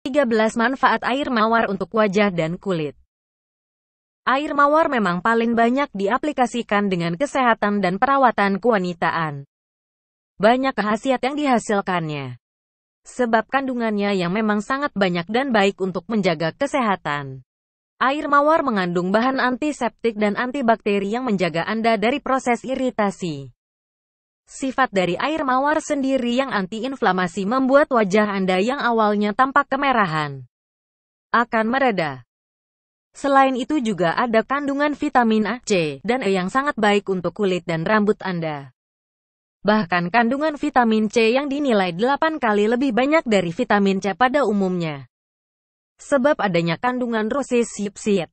13 manfaat air mawar untuk wajah dan kulit. Air mawar memang paling banyak diaplikasikan dengan kesehatan dan perawatan kewanitaan. Banyak khasiat yang dihasilkannya. Sebab kandungannya yang memang sangat banyak dan baik untuk menjaga kesehatan. Air mawar mengandung bahan antiseptik dan antibakteri yang menjaga Anda dari proses iritasi. Sifat dari air mawar sendiri yang antiinflamasi membuat wajah Anda yang awalnya tampak kemerahan akan mereda. Selain itu juga ada kandungan vitamin A, C, dan E yang sangat baik untuk kulit dan rambut Anda. Bahkan kandungan vitamin C yang dinilai 8 kali lebih banyak dari vitamin C pada umumnya. Sebab adanya kandungan rosacea.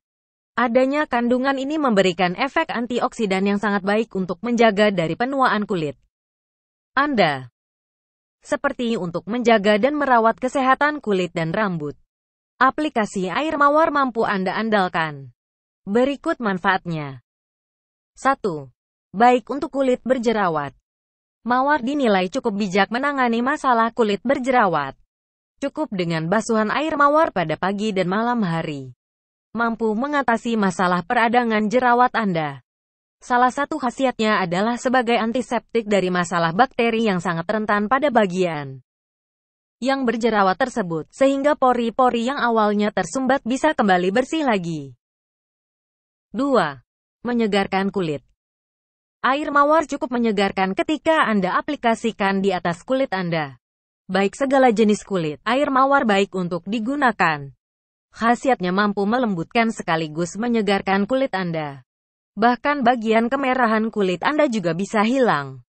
Adanya kandungan ini memberikan efek antioksidan yang sangat baik untuk menjaga dari penuaan kulit. Anda. Seperti untuk menjaga dan merawat kesehatan kulit dan rambut. Aplikasi air mawar mampu Anda andalkan. Berikut manfaatnya. 1. Baik untuk kulit berjerawat. Mawar dinilai cukup bijak menangani masalah kulit berjerawat. Cukup dengan basuhan air mawar pada pagi dan malam hari. Mampu mengatasi masalah peradangan jerawat Anda. Salah satu khasiatnya adalah sebagai antiseptik dari masalah bakteri yang sangat rentan pada bagian yang berjerawat tersebut, sehingga pori-pori yang awalnya tersumbat bisa kembali bersih lagi. 2. Menyegarkan kulit. Air mawar cukup menyegarkan ketika Anda aplikasikan di atas kulit Anda. Baik segala jenis kulit, air mawar baik untuk digunakan. Khasiatnya mampu melembutkan sekaligus menyegarkan kulit Anda. Bahkan bagian kemerahan kulit Anda juga bisa hilang.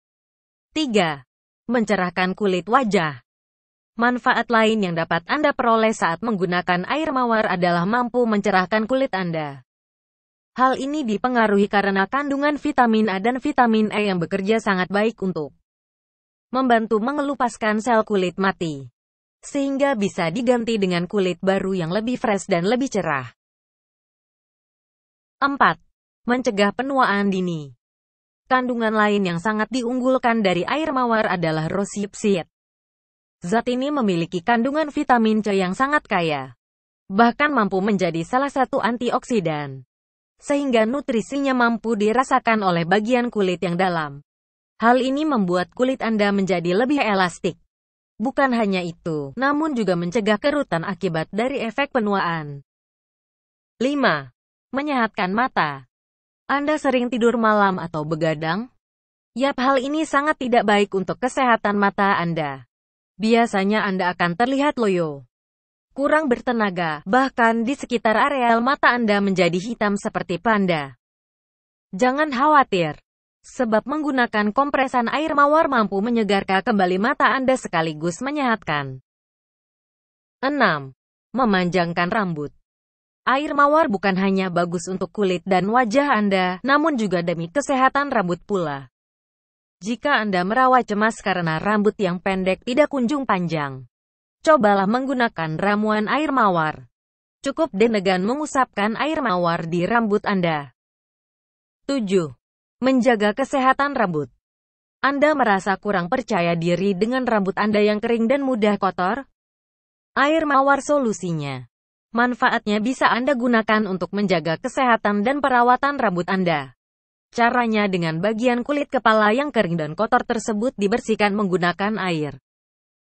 3. Mencerahkan kulit wajah. Manfaat lain yang dapat Anda peroleh saat menggunakan air mawar adalah mampu mencerahkan kulit Anda. Hal ini dipengaruhi karena kandungan vitamin A dan vitamin E yang bekerja sangat baik untuk membantu mengelupaskan sel kulit mati, sehingga bisa diganti dengan kulit baru yang lebih fresh dan lebih cerah. 4. Mencegah penuaan dini. Kandungan lain yang sangat diunggulkan dari air mawar adalah rosipsid. Zat ini memiliki kandungan vitamin C yang sangat kaya. Bahkan mampu menjadi salah satu antioksidan. Sehingga nutrisinya mampu dirasakan oleh bagian kulit yang dalam. Hal ini membuat kulit Anda menjadi lebih elastik. Bukan hanya itu, namun juga mencegah kerutan akibat dari efek penuaan. 5. Menyehatkan mata. Anda sering tidur malam atau begadang? Yap, hal ini sangat tidak baik untuk kesehatan mata Anda. Biasanya Anda akan terlihat loyo, kurang bertenaga, bahkan di sekitar areal mata Anda menjadi hitam seperti panda. Jangan khawatir, sebab menggunakan kompresan air mawar mampu menyegarkan kembali mata Anda sekaligus menyehatkan. 6. Memanjangkan rambut. Air mawar bukan hanya bagus untuk kulit dan wajah Anda, namun juga demi kesehatan rambut pula. Jika Anda merawat cemas karena rambut yang pendek tidak kunjung panjang, cobalah menggunakan ramuan air mawar. Cukup denegan mengusapkan air mawar di rambut Anda. 7. Menjaga kesehatan rambut. Anda merasa kurang percaya diri dengan rambut Anda yang kering dan mudah kotor? Air mawar solusinya. Manfaatnya bisa Anda gunakan untuk menjaga kesehatan dan perawatan rambut Anda. Caranya dengan bagian kulit kepala yang kering dan kotor tersebut dibersihkan menggunakan air.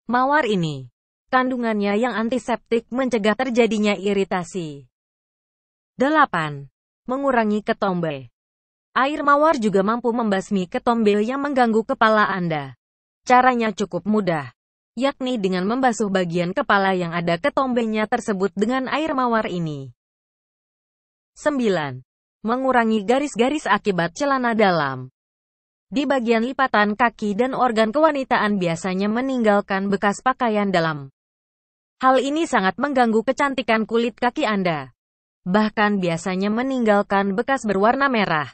Mawar ini, kandungannya yang antiseptik mencegah terjadinya iritasi. 8. Mengurangi ketombe. Air mawar juga mampu membasmi ketombe yang mengganggu kepala Anda. Caranya cukup mudah yakni dengan membasuh bagian kepala yang ada ketombenya tersebut dengan air mawar ini. 9. Mengurangi garis-garis akibat celana dalam. Di bagian lipatan kaki dan organ kewanitaan biasanya meninggalkan bekas pakaian dalam. Hal ini sangat mengganggu kecantikan kulit kaki Anda. Bahkan biasanya meninggalkan bekas berwarna merah.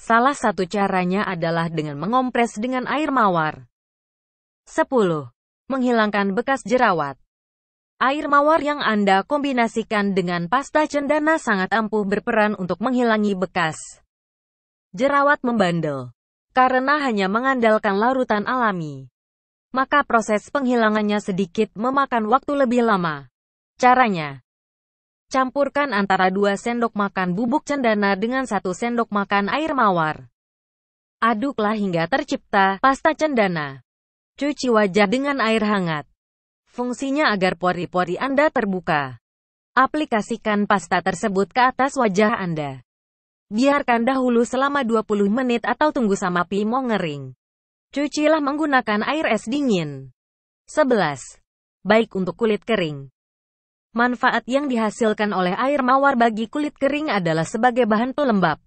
Salah satu caranya adalah dengan mengompres dengan air mawar. 10 menghilangkan bekas jerawat. Air mawar yang Anda kombinasikan dengan pasta cendana sangat ampuh berperan untuk menghilangi bekas jerawat membandel. Karena hanya mengandalkan larutan alami, maka proses penghilangannya sedikit memakan waktu lebih lama. Caranya Campurkan antara 2 sendok makan bubuk cendana dengan 1 sendok makan air mawar. Aduklah hingga tercipta pasta cendana. Cuci wajah dengan air hangat. Fungsinya agar pori-pori Anda terbuka. Aplikasikan pasta tersebut ke atas wajah Anda. Biarkan dahulu selama 20 menit atau tunggu sama pimo ngering. Cucilah menggunakan air es dingin. 11. Baik untuk kulit kering. Manfaat yang dihasilkan oleh air mawar bagi kulit kering adalah sebagai bahan pelembab.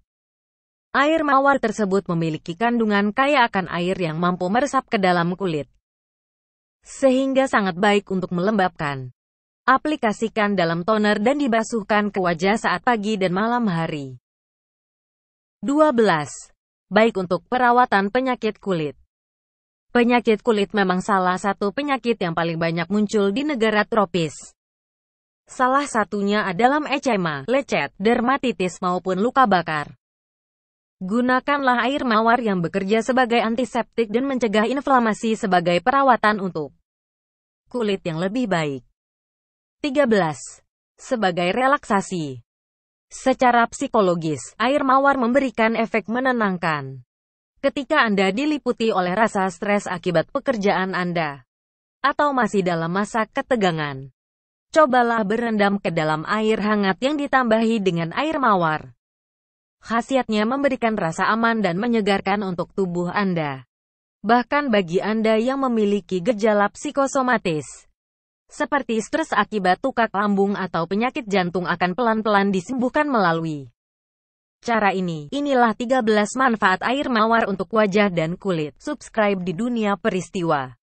Air mawar tersebut memiliki kandungan kaya akan air yang mampu meresap ke dalam kulit. Sehingga sangat baik untuk melembabkan. Aplikasikan dalam toner dan dibasuhkan ke wajah saat pagi dan malam hari. 12. Baik untuk perawatan penyakit kulit. Penyakit kulit memang salah satu penyakit yang paling banyak muncul di negara tropis. Salah satunya adalah eczema, lecet, dermatitis maupun luka bakar. Gunakanlah air mawar yang bekerja sebagai antiseptik dan mencegah inflamasi sebagai perawatan untuk kulit yang lebih baik. 13. Sebagai relaksasi. Secara psikologis, air mawar memberikan efek menenangkan. Ketika Anda diliputi oleh rasa stres akibat pekerjaan Anda, atau masih dalam masa ketegangan, Cobalah berendam ke dalam air hangat yang ditambahi dengan air mawar. Khasiatnya memberikan rasa aman dan menyegarkan untuk tubuh Anda. Bahkan bagi Anda yang memiliki gejala psikosomatis, seperti stres akibat tukak lambung atau penyakit jantung akan pelan-pelan disembuhkan melalui cara ini. Inilah 13 manfaat air mawar untuk wajah dan kulit. Subscribe di dunia peristiwa.